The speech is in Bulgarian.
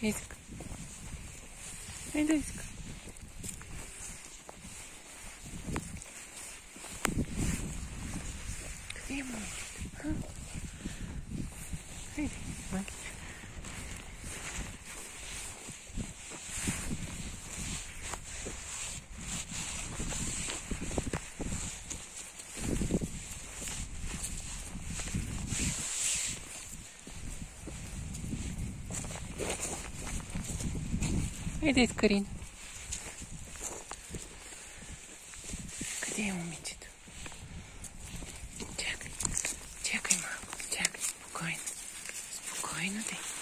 Витик. Иди, Витик. Где мой? Айде, Карин. Къде е момичето? Чакай. Чакай малко. Чакай. Спокойно. Спокойно, де.